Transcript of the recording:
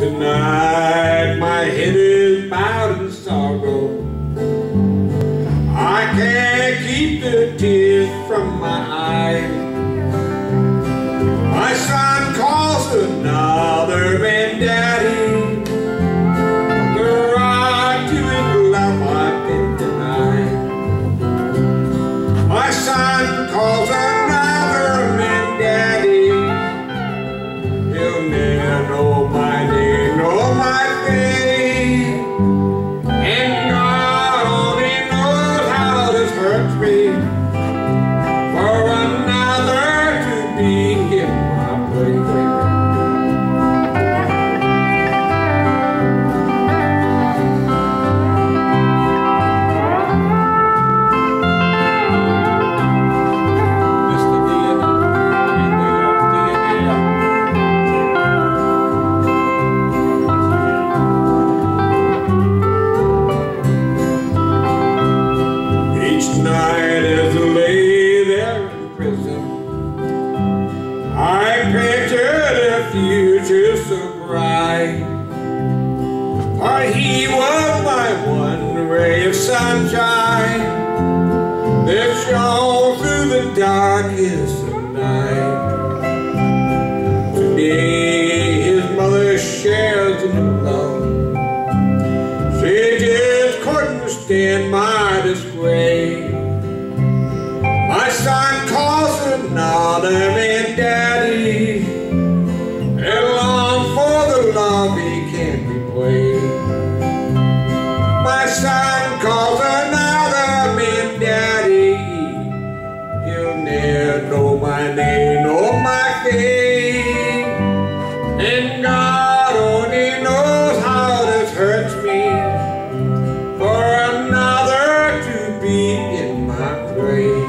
Tonight my head is bowed in sorrow. I can't keep the tears night as I lay there in prison, I pictured a future so bright. For he was my one ray of sunshine that shone through the darkest of night. Today his mother shares a new love. She just couldn't stand my mother and daddy and long for the love he can't be. My son calls another man daddy. He'll never know my name or my fame. And God only knows how this hurts me for another to be in my grave.